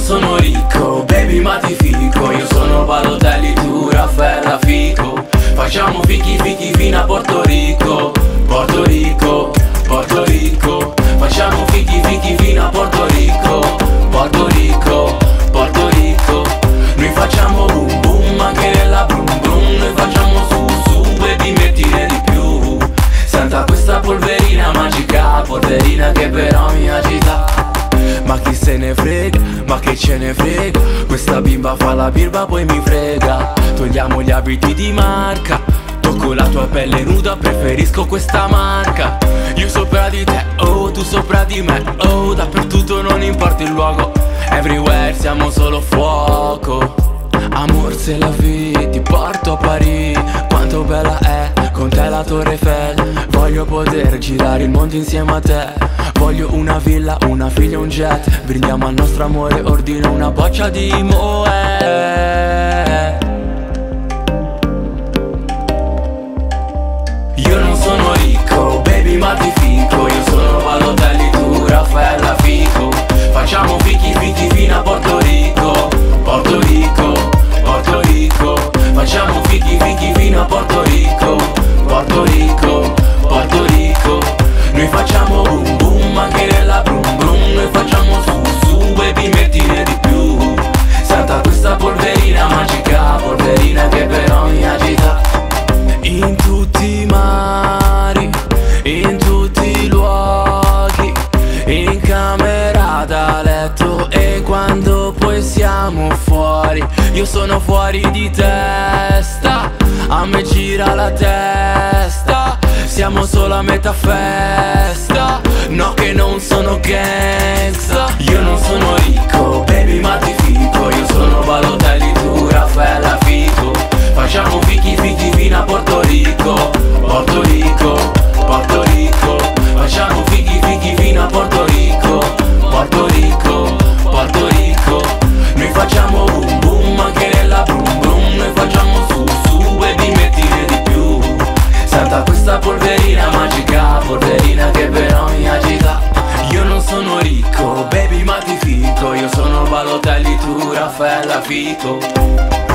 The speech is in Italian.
sono ricco Baby ma ti fico. Io sono Balotelli, tu Raffaella Fico. Facciamo fichi fichi fino a Porto Rico. Porto Rico, Porto Rico. Facciamo fichi fichi fino a Porto Rico. Porto Rico, Porto Rico. Noi facciamo boom boom anche nella brum brum Noi facciamo su su e di mettere di più. Senta questa polverina magica Polverina che però mi agita ce ne frega? Questa bimba fa la birba poi mi frega. Togliamo gli abiti di marca. Tocco la tua pelle nuda, preferisco questa marca. Io sopra di te, oh, tu sopra di me, oh Dappertutto non importa il luogo. Everywhere siamo solo fuoco. Amor se la vie, ti porto a Parigi. Quanto bella è, te la Torre Eiffel. Voglio poter girare il mondo insieme a te. Voglio una villa, una figlia, un jet. Brindiamo al nostro amore, ordino una boccia di moe Rico, Porto Rico. Noi facciamo boom boom anche nella brum brum. Noi facciamo su su baby mettine di più. Senta questa polverina magica Polverina che però mi agita. In tutti i mari, in tutti i luoghi, in camera da letto. E quando poi siamo fuori, io sono fuori di testa, a me gira la testa, siamo solo a metà festa, no che non sono gangsta, questa polverina magica, polverina che però mi agita, io non sono ricco, baby ma ti fico, io sono Balotelli, tu Raffaella Fico